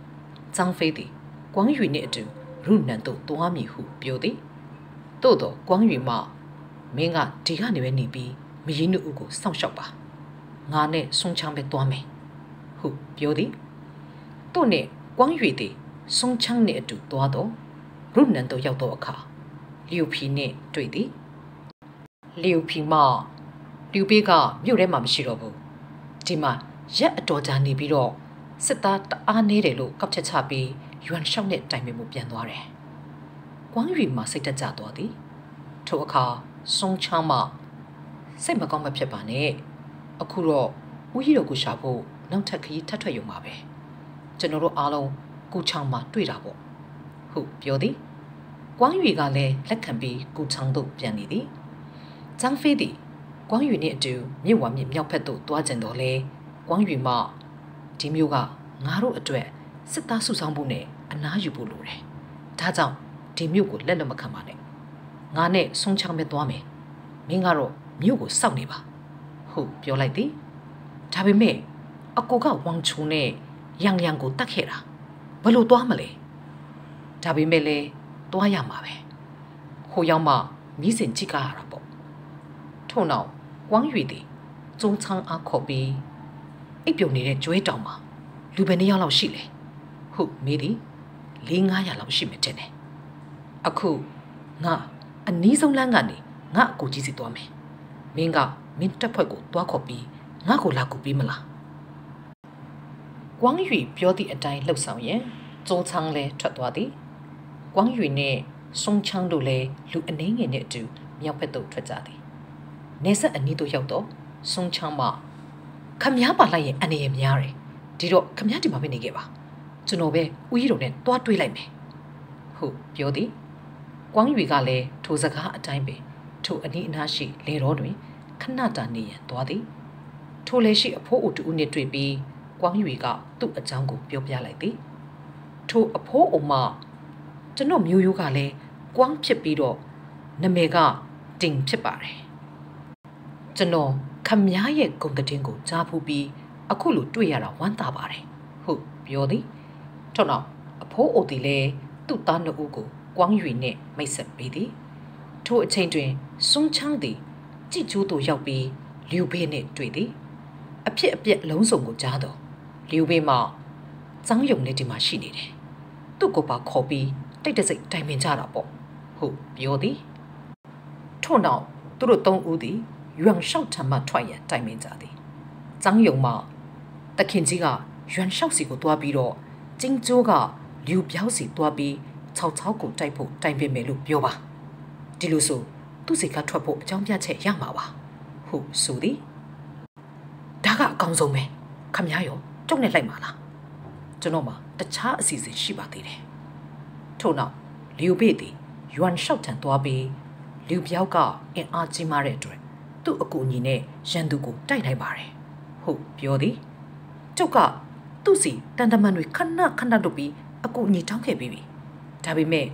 ဂျန်ဖေးသည်ကွမ်းရွေနှင့်အတူရုနန်တို့သွားမည်ဟုပြောသည်သို့တော့ကွမ်းရွေမှမင်းကဒီကနေပဲနေပြီးမရင်းနှုတ်ဦးကိုစောင့်ရှောက်ပါငါနဲ့ဆွန်ချမ်းပဲသွားမယ်ဟုပြောသည်တို့နဲ့ကွမ်းရွေသည် ဆွန်ချမ်းနဲ့အတူသွားတော့ရုနန်တို့ရောက်တော့အခါလျူဖီနဲ့တွေ့သည်လျူဖီမလျူဘေးကမြို့ထဲမှာမရှိတော့ဘူးဒီမှာရက်အတော်ကြာနေပြီးတော့စစ်သားတအားနေတယ်လို့ကောက်ချက်ချပြီးယွမ်ရှောက်နဲ့တိုင်ပင်မှုပြန်သွားတယ်။ကွမ်းရွီမှာစိတ်တက်ကြသွားသည်။ထိုအခါဆုံချမ်းမစိတ်မကောင်းမဖြစ်ပါနဲ့။အခုတော့ဦးကြီးတော်ကိုရှာဖို့နောက်ထပ်ခရီးထပ်ထွက်ရုံပါပဲ။ကျွန်တော်တို့အားလုံး ကူချောင်းမှာတွေ့တာပေါ့။ဟုတ်ပြောသည်။ကွမ်းရွီကလည်းလက်ခံပြီးကူချောင်းသို့ပြန်နေသည်။ဂျန်ဖေးသည်ကွမ်းရွီနှင့်အတူမြစ်ဝါမြစ်မြောက်ဖက်သို့သွားကျင်တော်လဲကွမ်းရွီမှဒီမျိုးကငါတို့အတွက်စစ်သားစုဆောင်ဖို့နဲ့အနားယူဖို့လိုတယ်။ဒါကြောင့်ဒီမြို့ကိုလက်လက်မခံပါနဲ့။ငါနဲ့ဆုံးချောင်းပဲသွားမယ်။မင်းကတော့မြို့ကိုစောင့်နေပါ။ဟုတ်ပြောလိုက်သည်။ဒါပေမဲ့အကိုကဝမ်ချုံနဲ့ရန်ရန်ကိုတတ်ခဲ့တာ ဘယ်လိုသွားမလဲ။ဒါပေမဲ့လည်းသွားရမှာပဲ။ဟိုရောက်မှမိစင်ကြည့်ကြရတာပေါ့။ထို့နောက်ကွမ်းရွေသည်ကျုံချောင်းအားခေါ်ပြီးအိပ်ပြုံနေတဲ့ကျွဲတောင်မှာလူပဲနှစ်ယောက်လောက်ရှိလေဟုတ်မေးသည်၄900လောက်ရှိမှတင်တယ်အခုငါအနည်းဆုံးလမ်းကနေငါအကိုကြီးစီသွားမယ်မင်းကမင်းတက်ဖွဲ့ကိုသွားခေါ်ပြီးငါ့ကိုလာကူပေးမလား ကွမ်းရွေပြောသည့်အတိုင်းလှုပ်ဆောင်ရင်ကျုံချောင်းလဲထွက်သွားသည်ကွမ်းရွေနဲ့ဆုံချောင်းတို့လည်းလူအနှင်းငယ်နဲ့အတူမြောက်ဘက်သို့ထွက်ကြသည်နေဆက်အနီးသို့ရောက်တော့ဆုံချောင်းမှခမည်းပါလိုက်ရင်အနေရများတယ်ဒီတော့ခမည်းဒီမှာပဲနေခဲ့ပါကျွန်တော်ပဲဦးကြီးတို့နဲ့တွားတွေးလိုက်မယ်ဟုတ်ပြောသည်ကွမ်းရွေကလည်းထိုစကားအတိုင်းပဲထိုအနီးအနားရှိလေတော်တွင်ခဏတာနေရန်သွားသည်ထိုလေရှိအဖိုးအိုတူနဲ့တွေ့ပြီး ကွမ်းရွေကသူ့အကြောင်းကိုပြောပြလိုက်သည်ထိုအဖိုးအိုမကျွန်တော်မျိုးရိုးကလည်းကွမ်းဖြစ်ပြီးတော့နမေကတင်ဖြစ်ပါတယ်ကျွန်တော်ခမည်းရဲ့ဂုံတည်င်းကိုကြားဖူးပြီးအခုလိုတွေ့ရတာဝမ်းသာပါတယ်ဟုတ်ပြောသည်ထို့နောက်အဖိုးအိုသည်လည်းသူ့သားနှစ်ဦးကိုကွမ်းရွေနှင့်မိတ်ဆက်ပေးသည်ထို့အချိန်တွင်စွန်းချောင်းသည်ကြည်ကျိုးသို့ရောက်ပြီးလျူဘေးနှင့်တွေ့သည်အဖြစ်အပျက်လုံးစုံကိုကြားတော့ လျူဘေးမှចောင်းယုံလေးဒီမှာရှိနေတယ်သူ့ကိုပါခေါ်ပြီးတိတ်တဆိတ်တိုင်ပင်ကြတာပေါ့ဟုတ်ပြောသည်ထို့နောက်သူတို့သုံးဦးသည်ရွံလျှောက်ထံမှထွက်ရန်တိုင်ပင်ကြသည်ចောင်းယုံမှတခင်ကြီးကရွံလျှောက်စီကိုတွားပြီးတော့ကျင်းကျိုးကလူပြောက်စီတွားပြီး66ကိုတိုက်ဖို့တိုင်ပင်မယ်လို့ပြောပါဒီလိုဆိုသူ့စိတ်ကထွက်ဖို့အကြောင်းပြချက်ရမှာပါဟုတ်ဆိုသည်ဒါကအကောင်းဆုံးပဲခမရရော ကျုပ်နဲ့လိုက်ပါလားကျွန်တော်မှတခြားအစီအစဉ်ရှိပါသေးတယ်ထို့နောက်လျူဘေးသည်ယွမ်ရှောက်ထံသွားပြီးလူပြောက်ကအင်အားကြီးမားတဲ့အတွက်သူ့အကူအညီနဲ့ရန်သူကိုတိုက်နိုင်ပါတယ်ဟုတ်ပြောသည်ကျုပ်ကသူ့စီတန်တမန်တွေခဏခဏလုပ်ပြီးအကူအညီတောင်းခဲ့ပြီးပြီဒါပေမဲ့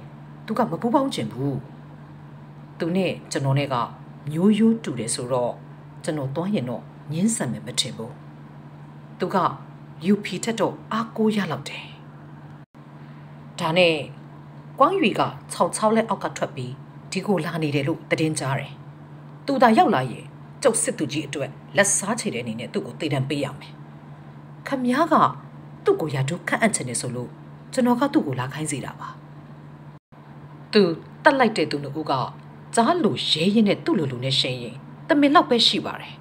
သူကမပူပေါင်းချင်ဘူးသူနဲ့ကျွန်တော်နဲ့ကမျိုးရိုးတူတယ်ဆိုတော့ကျွန်တော်တွားရင်တော့ညင်းဆန်မယ်မထင်ဘူးသူက UP ထက်တော့အားကိုးရလောက်တယ်ဒါနဲ့ကွမ်းရွီက66လက်အောက်ကထွက်ပြီးဒီကိုလာနေတယ်လို့သတင်းကြားတယ်သူသာရောက်လာရင်ကျုပ်စစ်သူကြီးအတွက်လက်စားချေတဲ့အနေနဲ့သူ့ကိုတေတံပေးရမယ်ခမ ्या ကသူ့ကိုရဒုခန့်အပ်ချင်နေဆိုလို့ကျွန်တော်ကသူ့ကိုလာခိုင်းစေတာပါသူတက်လိုက်တဲ့သူတို့ကကြားလို့ရဲရင်နဲ့သူ့လိုလိုနဲ့ရှင်ရင်တမင်လောက်ပဲရှိပါတယ်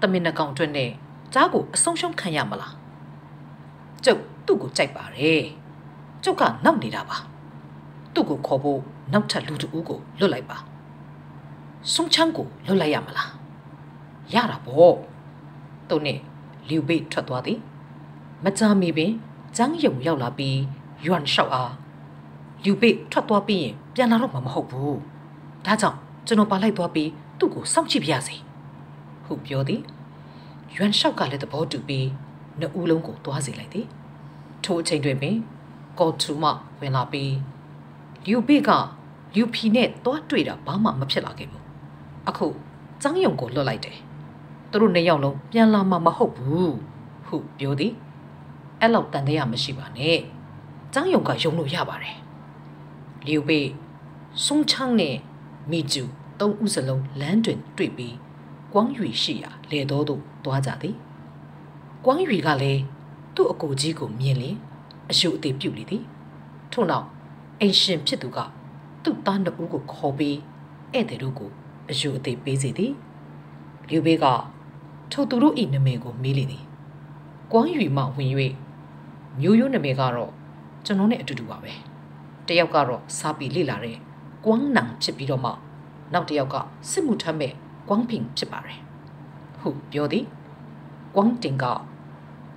တမင်နှကောင်အတွက်နဲ့ကြားကိုအဆုံးရှုံးခံရမလား ကျုပ်သူ့ကိုကြိုက်ပါတယ်ကျုပ်ကနောက်နေတာပါသူ့ကိုခေါ်ဖို့နောက်ထပ်လူတူဦးကိုလွတ်လိုက်ပါဆုံးချမ်းကိုလွတ်လိုက်ရမလားရတာပေါ့သူနဲ့လျူပိတ်ထွက်သွားသည်မကြမီပင်ကျန်းယုံရောက်လာပြီးယွမ်လျှောက်အားလျူပိတ်ထွက်သွားပြီးရင်ပြန်လာတော့မှာမဟုတ်ဘူးဒါကြောင့်ကျွန်တော်ပါလိုက်သွားပြီးသူ့ကိုစောင့်ကြည့်ပြရစီဟုပြောသည်ယွမ်လျှောက်ကလည်းသဘောတူပြီး နှစ်ဦးလုံးကိုသွားစေလိုက်သည်ထိုအချိန်တွင်ပင်ကော်ထူမဝင်လာပြီးလျူပိကလျူဖီနဲ့သွားတွေ့တာဘာမှမဖြစ်လာခဲ့ဘူးအခုចောင်းယုံကိုလွတ်လိုက်တယ်သူတို့နှစ်ယောက်လုံးပြန်လာမှာမဟုတ်ဘူးဟုပြောသည်အဲ့လောက်တန်တရားမရှိပါနဲ့ចောင်းယုံကယုံလို့ရပါတယ်လျူပိဆုံချန်းနဲ့မီကျူသုံးဦးစလုံးလမ်းတွင်တွေ့ပြီးကွမ်းရွီရှိရာလေတော်သို့သွားကြသည် ကွမ်းရွီကလည်းသူ့အကိုကြီးကိုမြင်လင်အယုအသေးပြုတ်လေသည်ထို့နောက်အိမ်ရှင်ဖြစ်သူကသူ့သားနှစ်ဦးကိုခေါ်ပြီးဧည့်သည်တို့ကိုအယုအသေးပေးစီသည်လူဘေးကထိုသူတို့၏နာမည်ကိုမေးလေသည်ကွမ်းရွီမှဝင်၍မျိုးရိုးနာမည်ကတော့ကျွန်တော်နဲ့အတူတူပါပဲတယောက်ကတော့စားပြီးလေ့လာတဲ့ကွမ်းနံဖြစ်ပြီးတော့မှနောက်တစ်ယောက်ကစစ်မှုထမ်းမဲ့ကွမ်းဖင်ဖြစ်ပါတယ်ဟုတ်ပြောသည်ကွမ်းတင်က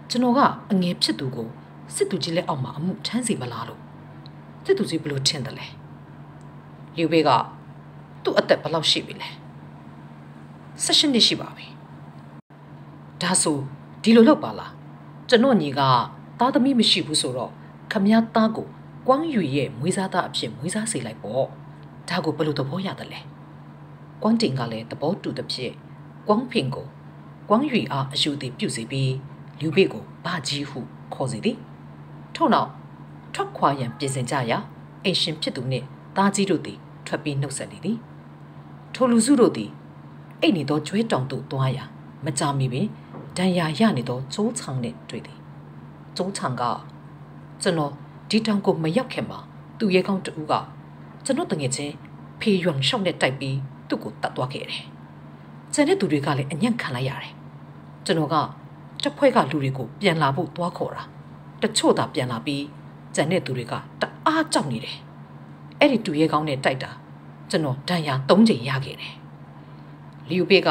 ကျွန်တော်ကအငယ်ဖြစ်သူကိုစစ်သူကြီးလက်အောက်မှာအမှုထမ်းစီမလားလို့စစ်သူကြီးဘလို့ထင်တယ်လဲလူဘေးကသူ့အသက်ဘယ်လောက်ရှိပြီလဲ၁၈နှစ်ရှိပါပြီဒါဆိုဒီလိုလုပ်ပါလားကျွန်တော်ညီကသားသမီးမရှိဘူးဆိုတော့ခမည်းသားကိုကွမ်းယူရဲ့မွေးစားသားအဖြစ်မွေးစားစေလိုက်ပေါ့ဒါကိုဘယ်လိုသဘောရတယ်လဲကွမ်းတင်ကလည်းသဘောတူတဲ့ဖြစ်ကွမ်းဖင်ကိုကွမ်းယူအားအယူသည်ပြုစီပြီး လူဘေကိုဘာကြီးဟုခေါ်စီသည်ထို့နောက်ထွက်ခွာရန်ပြင်ဆင်ကြရာအိမ်ရှင်ဖြစ်သူနှင့်သားကြီးတို့သည်ထွက်ပြီးနှုတ်ဆက်လေသည်ထိုလူစုတို့သည်အိတ်နေသောကျွဲတောင်သို့သွားရာမကြမီပင်ဒဏ်ရာရနေသောကျိုးချောင်းနှင့်တွေ့သည်ကျိုးချောင်းကကျွန်တော်ဒီတောင်ကိုမရောက်ခင်မှာသူ့ရဲကောင်းတူကကျွန်တော်တငယ်ချင်းဖေယွမ်ရှောက်နဲ့တိုက်ပြီးသူ့ကိုတတ်သွားခဲ့တယ်။ကျန်တဲ့သူတွေကလည်းအညံ့ခံလိုက်ရတယ်။ကျွန်တော်က တစ်ဖွဲ့ကလူတွေကိုပြန်လာဖို့သွားခေါ်တာ။တချို့သာပြန်လာပြီးကျန်တဲ့သူတွေကတအားကြောက်နေတယ်။အဲ့ဒီတူရဲကောင်းနဲ့တိုက်တာကျွန်တော်ဒဏ်ရာ၃ချိန်ရခဲ့တယ်။လီယိုပေက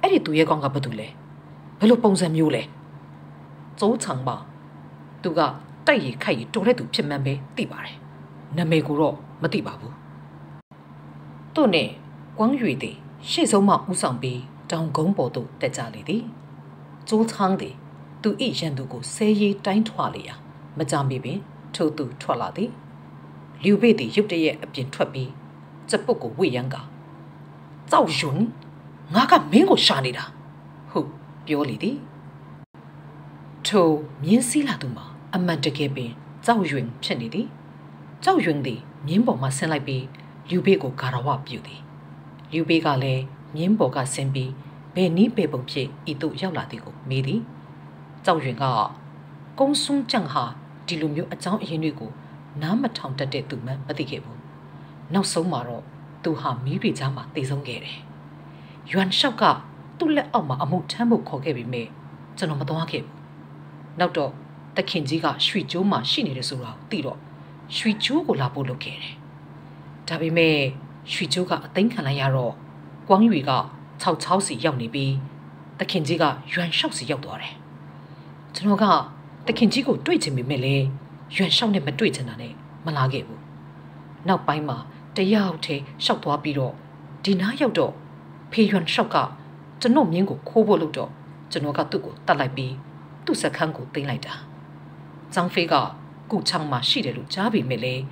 အဲ့ဒီတူရဲကောင်းကဘာတူလဲ။ဘယ်လိုပုံစံမျိုးလဲ။ကျိုးချောင်ပါသူကတိုက်ရီခိုက်ရီတော်တဲ့သူဖြစ်မှန်းပဲသိပါတယ်။နာမည်ကိုတော့မသိပါဘူး။သူ့နဲ့ကွမ်းရွေသည်ရှေ့ဆုံးမှဥဆောင်ပြီးတောင်ကုန်းပေါ်သို့တက်ကြလေသည်။ ကျိုးချောင်းသည်သူ၏ရန်သူကိုဆဲရေးတိုင်းထွာလေရာမကြမီပင်ထို့သူထွက်လာသည်။လူပေသည်ရုတ်တရက်အပြင်ထွက်ပြီးကျပုတ်ကိုဝိရန်ကကြောက်ယွန်းငါကမင်းကိုရှာနေတာဟုတ်ပြောလေသည်ထိုမြင်းစည်းလာသူမှာအမှန်တကယ်ပင်ကြောက်ရွံဖြစ်နေသည်ကြောက်ရွံသည်မြင်းပေါ်မှဆင်းလိုက်ပြီးလူဘေးကိုဂါရဝပြုသည်လူဘေးကလည်းမြင်းပေါ်ကဆင်းပြီး ဘယ်နည်းပေပုံဖြစ်ဤသို့ရောက်လာသည်ကိုမေးသည်ကြောက်ရွံကကုန်းဆွန်းကြံဟာဒီလိုမျိုးအကြောင်းအရင်းတွေကိုနားမထောင်တတ်တဲ့သူမှမသိခဲ့ဘူးနောက်ဆုံးမှာတော့သူဟာမီးတွေကြားမှာတည်ဆုံးခဲ့တယ်ယွမ်ရှော့ကသူ့လက်အောက်မှာအမှုထမ်းဖို့ခေါ်ခဲ့ပြီးမြဲကျွန်တော်မသွားခဲ့ဘူးနောက်တော့တခင်ကြီးကရွှေကျိုးမှာရှိနေတယ်ဆိုတာကိုသိတော့ရွှေကျိုးကိုလာဖို့လုပ်ခဲ့တယ်ဒါပေမဲ့ရွှေကျိုးကအသိမ်းခံလိုက်ရတော့ကွမ်းရွေက 66စီရောက်နေပြီးတခင်ကြီးကယွမ်ရှော့စီရောက်သွားတယ်ကျွန်တော်ကတခင်ကြီးကိုတွေ့ချင်ပေမဲ့လည်းရွှန်ရှောက်နဲ့မတွေ့ချင်တာနဲ့မလာခဲ့ဘူးနောက်ပိုင်းမှာတယောက်ထဲရှောက်သွားပြီးတော့ဒီနားရောက်တော့ဖေရွှန်ရှောက်ကကျွန်တော်မြင်းကိုခိုးဖို့လုပ်တော့ကျွန်တော်ကသူ့ကိုတတ်လိုက်ပြီးသူ့စခန်းကိုတင်လိုက်တာ။ဇောင်းဖေးကကုချောင်းမှာရှိတယ်လို့ကြားပေမဲ့လည်း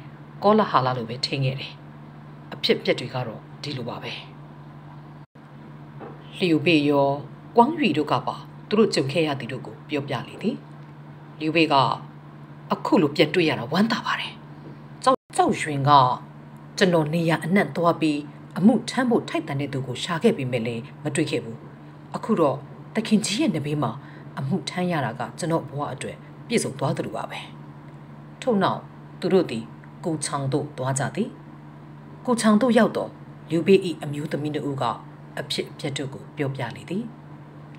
ကောလာဟာလာလိုပဲထင်ခဲ့တယ်။အဖြစ်ပြက်တွေကတော့ဒီလိုပါပဲ လျူပေရောကွမ်းရွီတို့ကပါသူတို့ကြုံခဲ့ရသည်တို့ကိုပြောပြလေသည်လျူပေကအခုလိုပြန်တွေ့ရတာဝမ်းသာပါတယ်ကြောက်ကြောက်ရွှင်ကကျွန်တော်နေရအနှံ့သွားပြီးအမှုထမ်းဖို့ထိုက်တန်တဲ့သူကိုရှာခဲ့ပြီးမဲ့လေမတွေ့ခဲ့ဘူးအခုတော့တခင်ကြီးရဲ့နဘေးမှာအမှုထမ်းရတာကကျွန်တော်ဘဝအတွက်ပြည့်စုံသွားသလိုပါပဲထို့နောက်သူတို့သည်ကိုချောင်တို့သွားကြသည်ကိုချောင်တို့ရောက်တော့လူဘေးဤအမျိုးသမီးတို့က အဖြစ်အပျက်တို့ကိုပြောပြလေသည်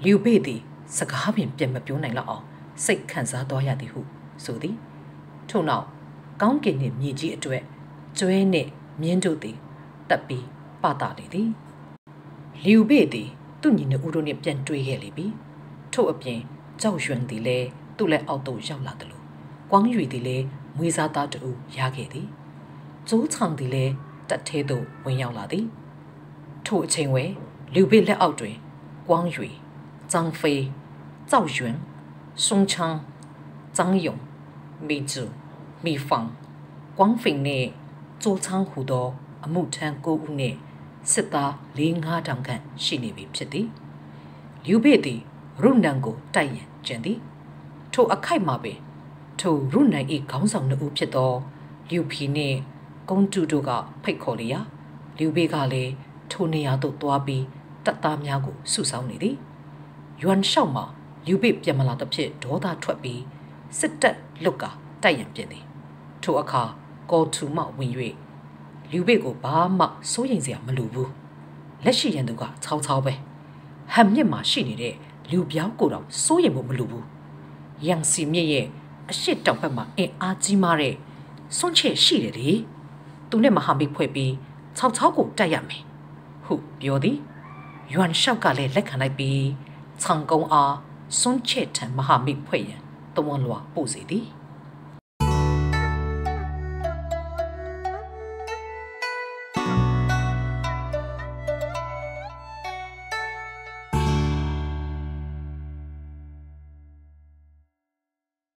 လူဘေးသည်စကားပင်ပြန်မပြောနိုင်တော့အောင်စိတ်ခံစားသွားရသည်ဟုဆိုသည်ထို့နောက်ကောင်းကင်နှင့်မြေကြီးအတွက်ကျွဲနှင့်မြင်းတို့သည်တက်ပြီးပတာလေသည်လူဘေးသည်သူ့ညီနှဦးတို့နှင့်ပြန်တွေ့ခဲ့လေပြီထို့အပြင်ကြောက်ရွံ့သည်လည်းသူ့လက်အောက်သို့ရောက်လာတယ်လို့ကွမ်းရွေသည်လည်းမွေးစားသားတူရခဲ့သည်ကျိုးချောင်သည်လည်းတက်သေးသို့ဝင်ရောက်လာသည် ထို့အချိန်ဝဲလူပိလက်အောက်တွင်ကွမ်းရွေ张飞赵元松昌张勇မိကျူမိဖောင်ကွမ်းဖိန်နှင့်ကျိုးချောင်းဟူသောအမှုထမ်းကိုဦးနှင့်စစ်သား၄၅တောင်ခန့်ရှိနေပြီဖြစ်သည်လူပိသည်ရုနန်ကိုတိုက်ရန်ကျန်သည်ထိုအခိုက်မှာပင်ထိုရုနိုင်၏ခေါင်းဆောင်နှုတ်ဖြစ်သောလူဖီနှင့်ကုန်းတူတို့ကဖိတ်ခေါ်လျာလူဘေးကလည်း ထိုနေရာသို့သွားပြီးတပ်သားများကိုစုဆောင်းနေသည်ယွမ်ရှောက်မှာလူဘေးပြန်မလာသဖြင့်ဒေါသထွက်ပြီးစစ်တပ်လွတ်ကတိုက်ရန်ပြင်သည်ထိုအခါကောထူမှဝင်၍လူဘေးကိုဘာမှစိုးရိမ်စရာမလိုဘူးလက်ရှိရန်သူကချောင်းချောင်းပဲဟမ်မြစ်မှာရှိနေတဲ့လူပြောင်းကိုတော့စိုးရိမ်ဖို့မလိုဘူးရန်စီမြစ်ရဲ့အရှိတောင်ဘက်မှာအင်အားကြီးမားတဲ့စွန့်ချက်ရှိတယ်လေသူနဲ့မဟာမိတ်ဖွဲ့ပြီး၆၆ကိုတိုက်ရမယ် ဟုပြောသည်ယွမ်ရှောက်ကလည်းလက်ခံလိုက်ပြီးခြံကုံအားစွန့်ချက်ထံမဟာမိတ်ဖွဲ့ရန်တဝန်လွာပို့စေသည်